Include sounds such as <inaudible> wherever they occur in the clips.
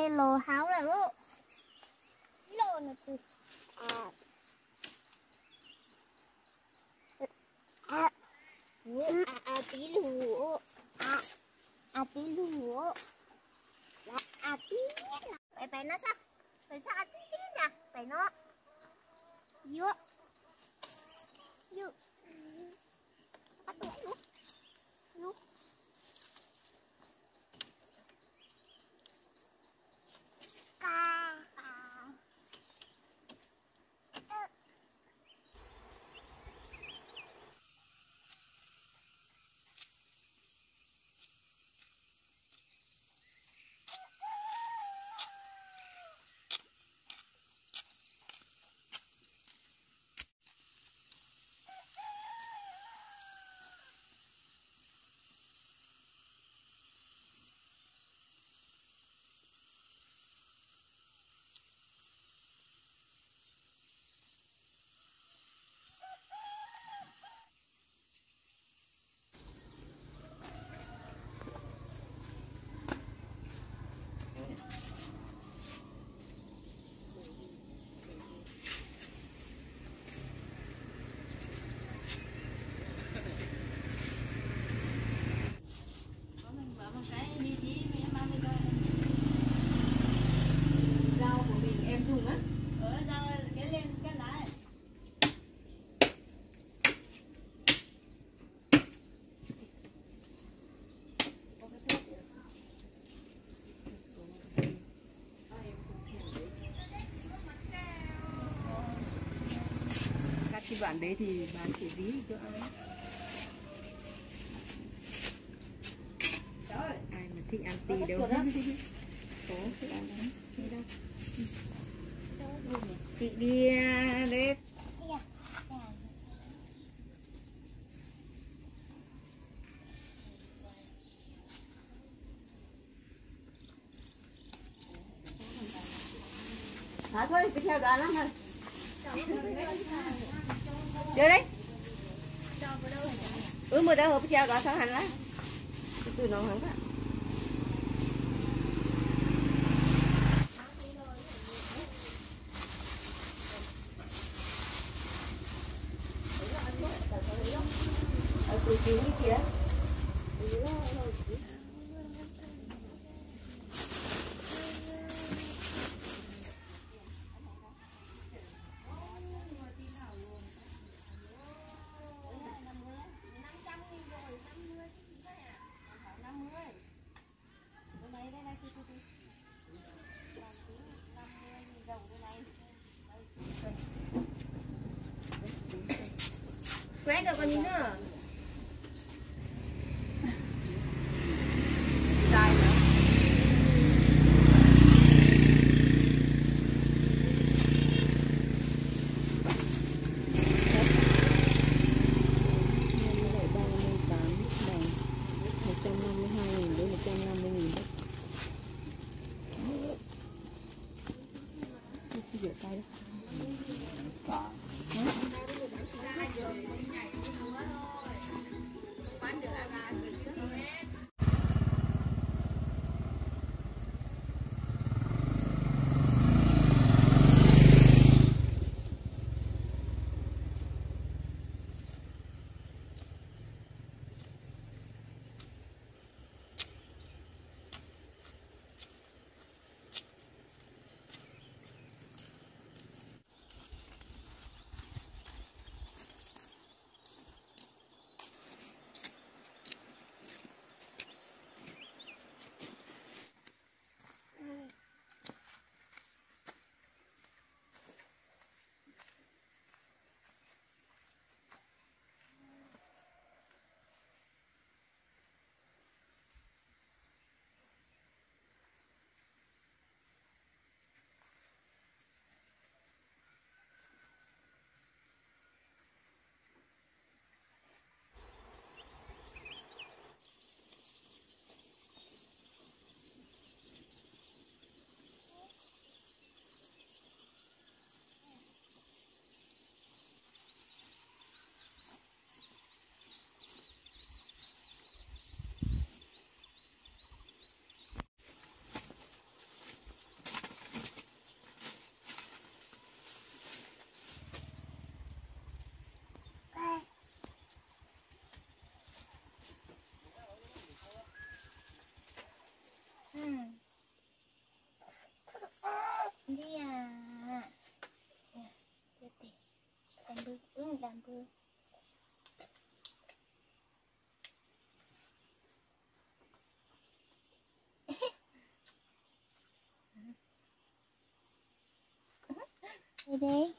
ได้โลเฮาส์เหรอลูกโลนะคือ bạn đấy thì bán chỉ ví cho ai? Ai mà thích ăn tì đâu. có thích ăn đâu? Chị đi. À, đấy Hả thôi, cái theo đoàn lắm thôi vô đấy. Ừ, mưa đâu, cái theo đó sáng hành lá. Tôi nó hẳn á. 买个冠你ดิ today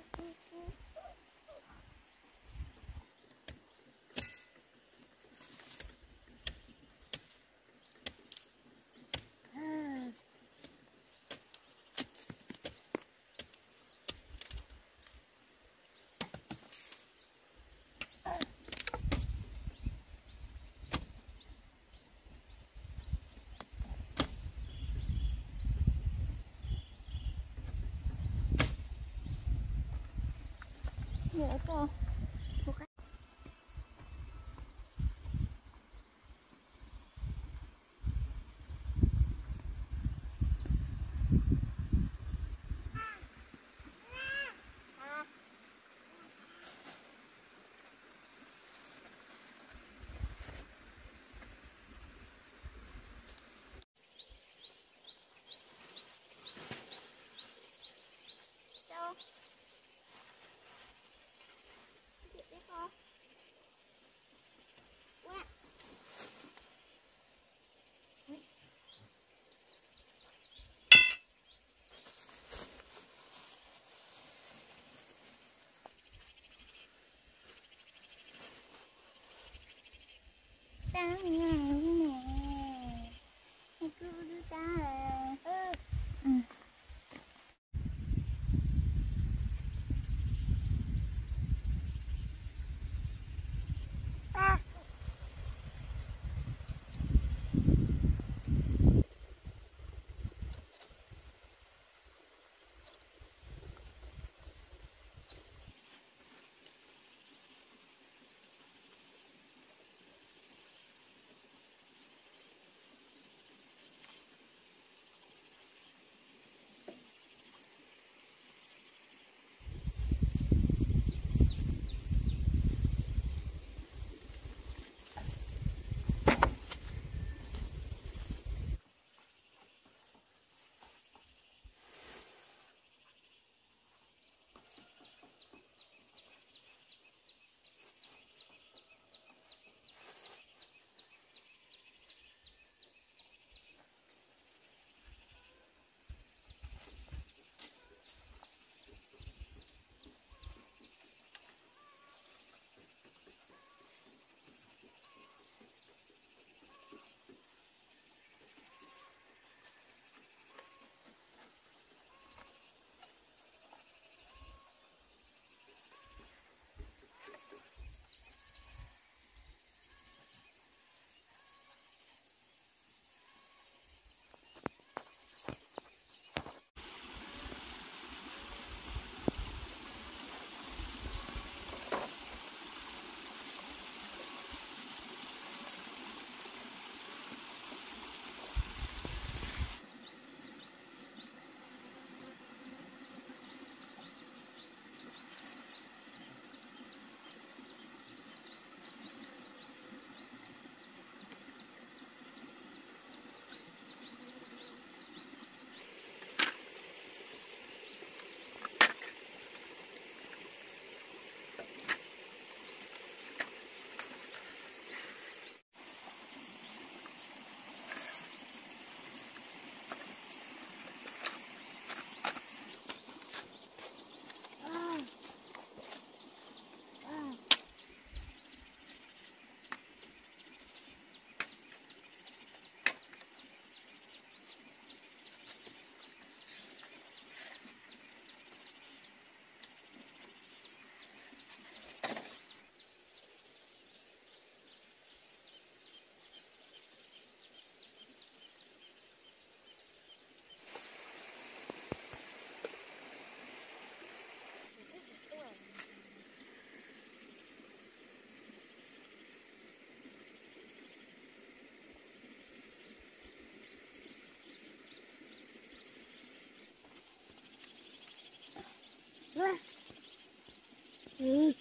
안녕. Ngộ! างหลังหนู Mm.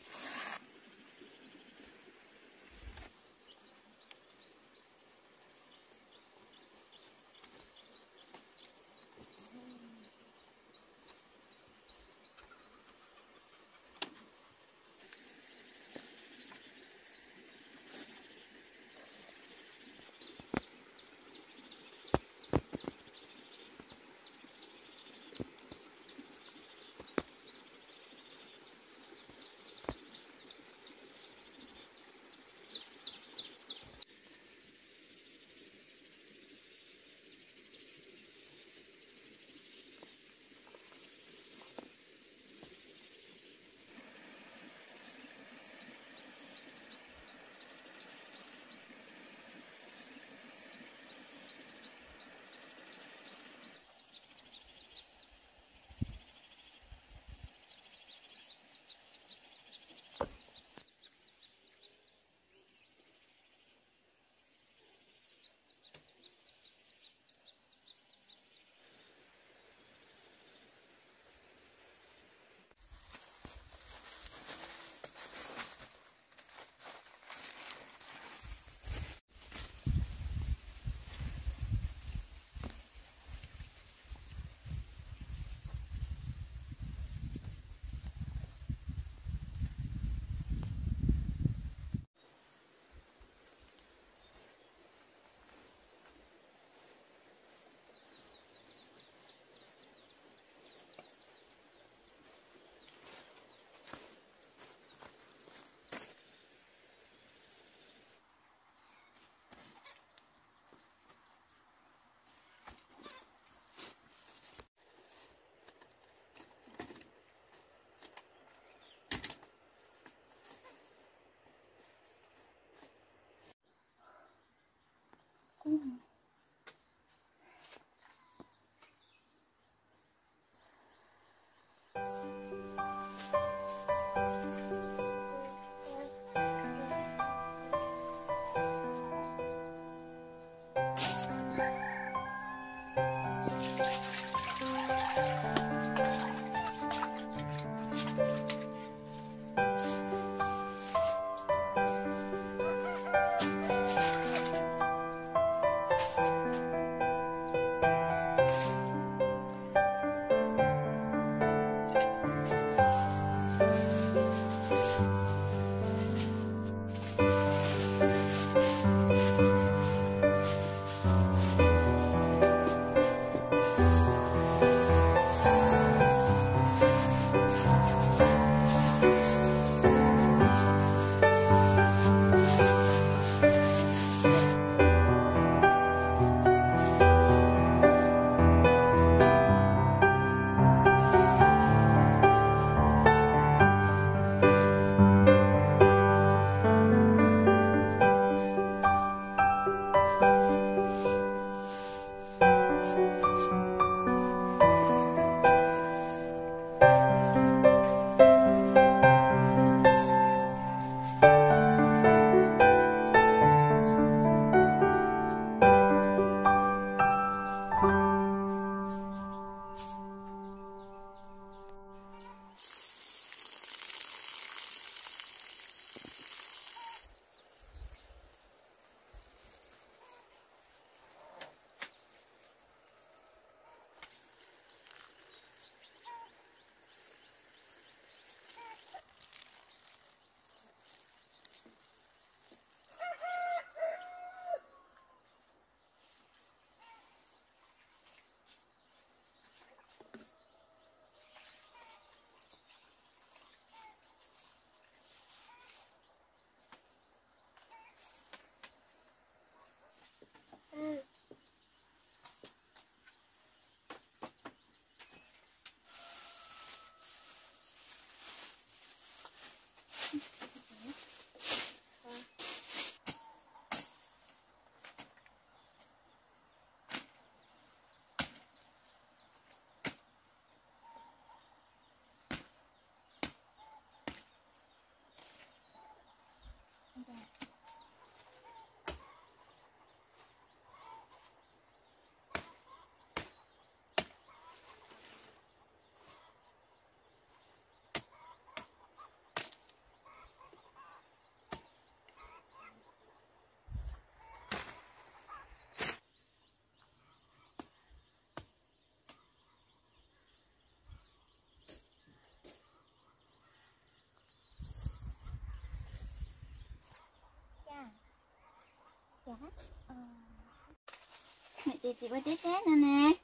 ね、出ては出てんのね。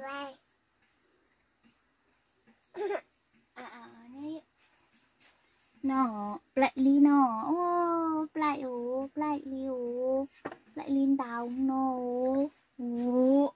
Lai <coughs> ờ, ờ, Nó, lại li nó. Ô, lại ố, lại li ố. Lại li tàu nó. ú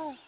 Oh.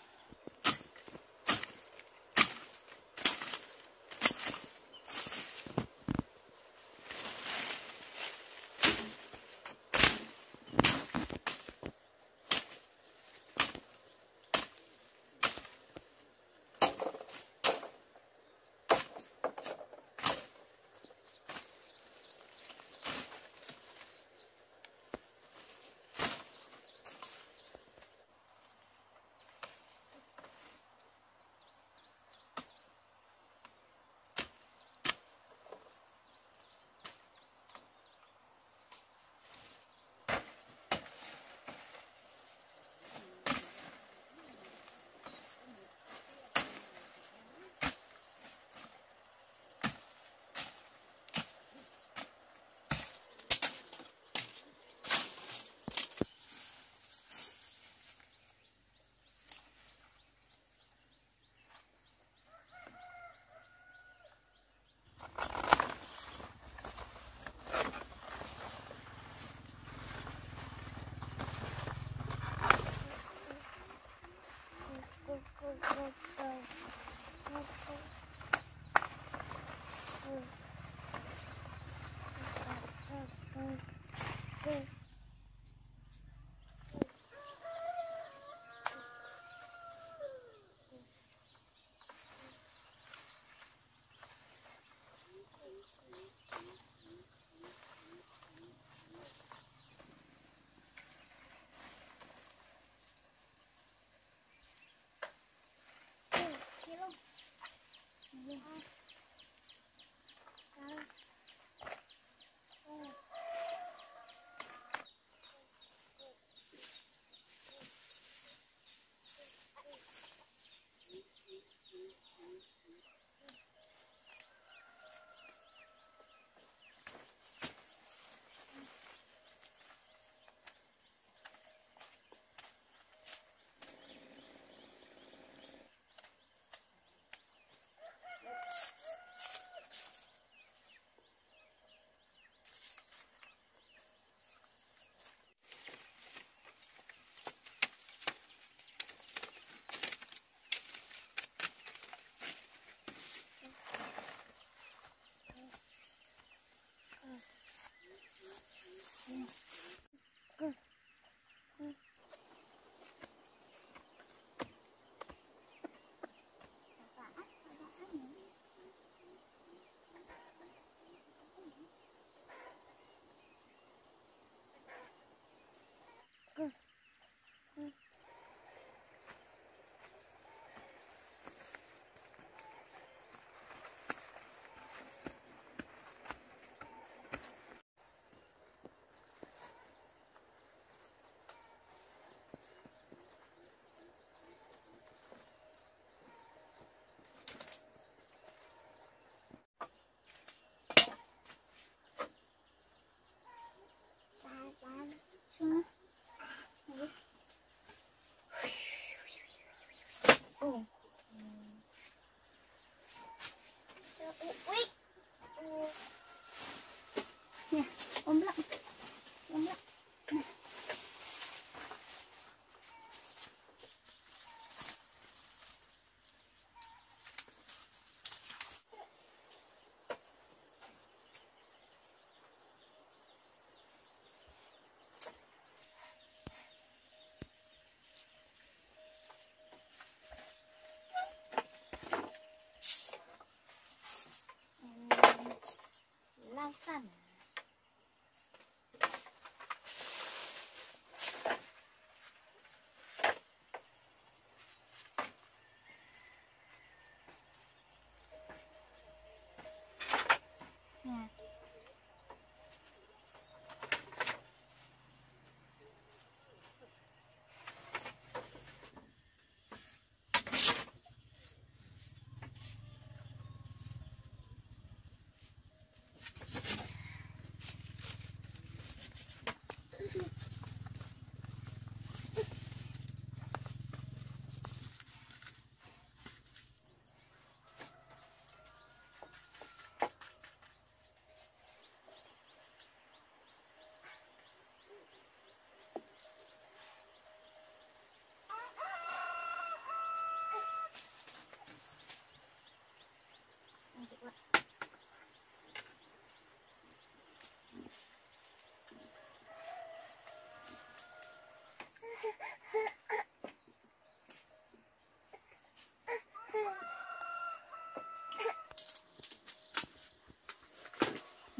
Thank you. Oh. 赞美。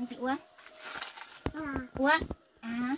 Chị Ua Ua À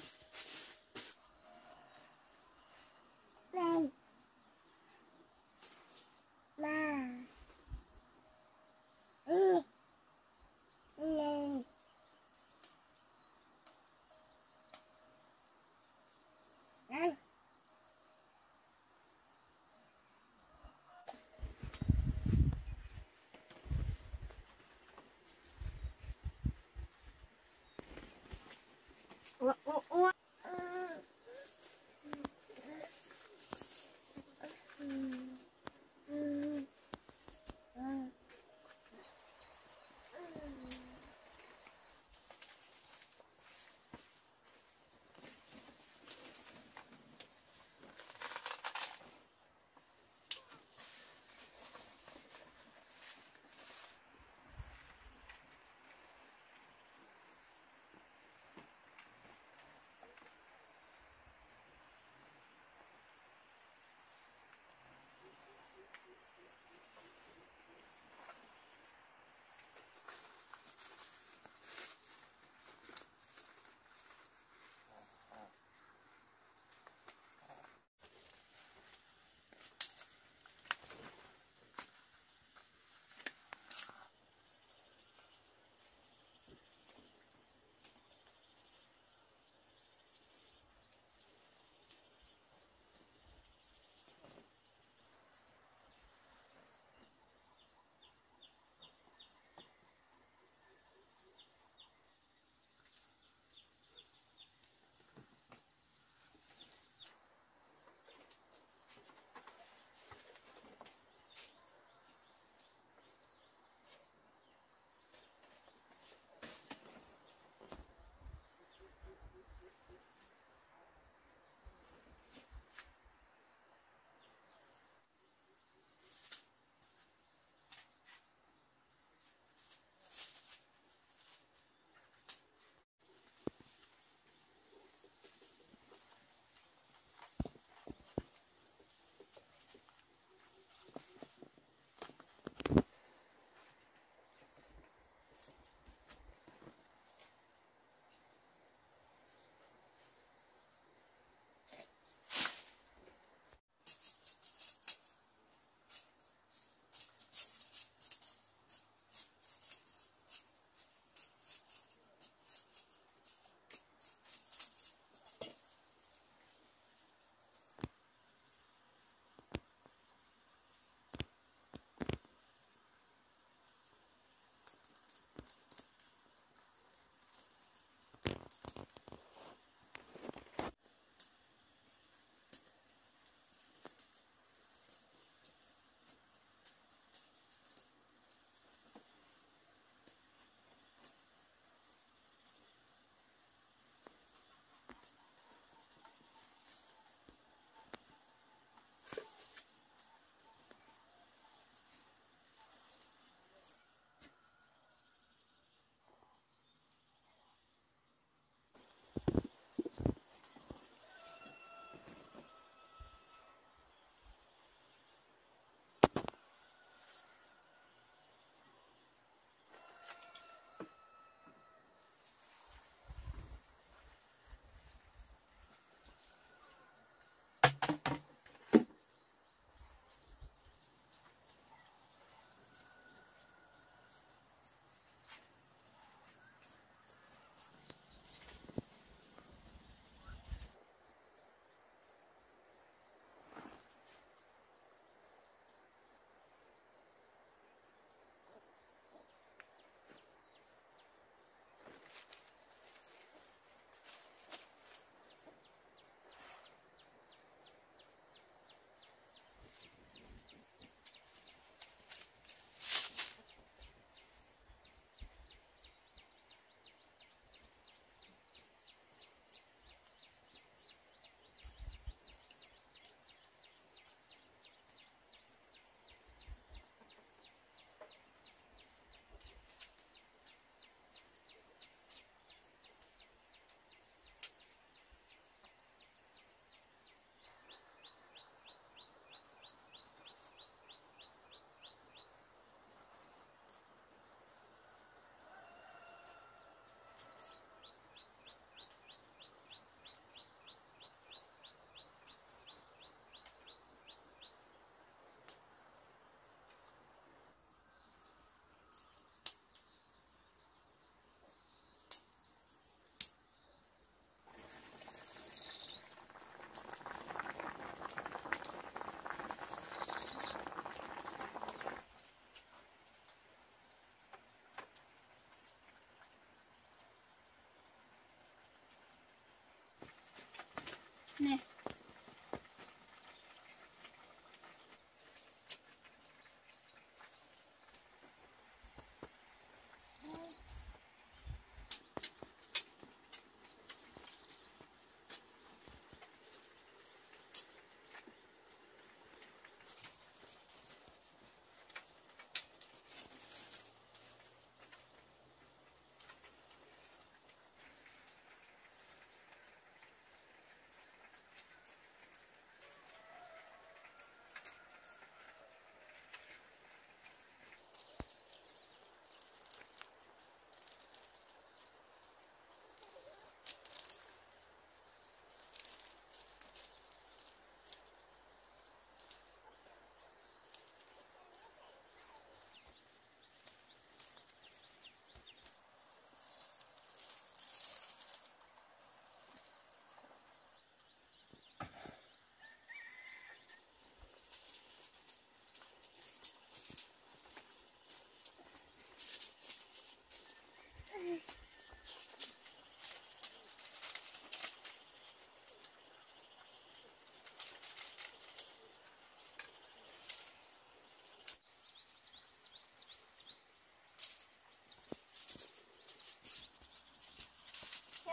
ね。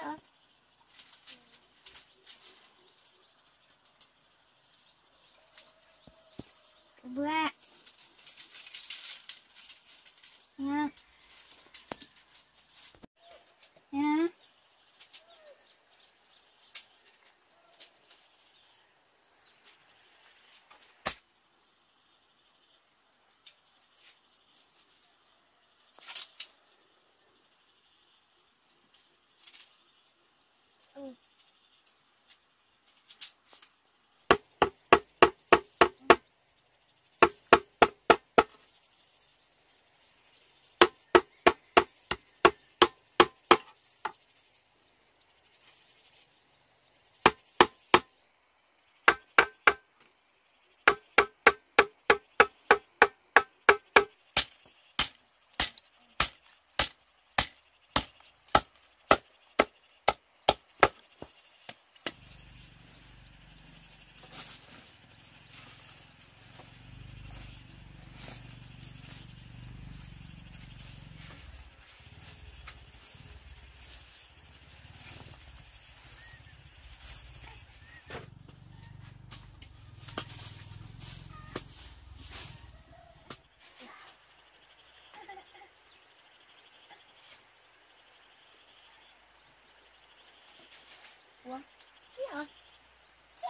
Yeah. Ủa, chị hả? Chị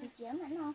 chị chiếm hẳn không?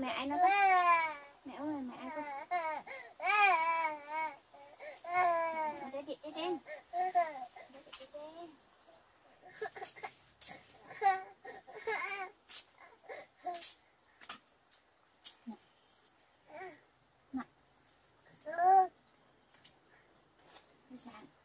Mẹ ai nó tắt mẹ ơi mẹ ai không để chị để chị đi đen Đi sang.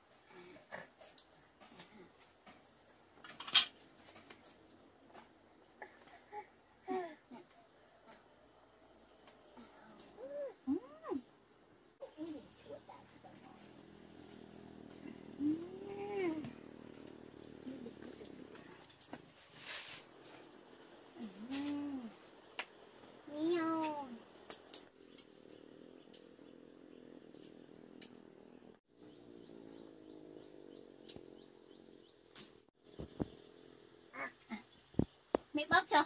没包车